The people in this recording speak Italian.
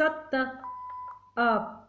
sotto, up,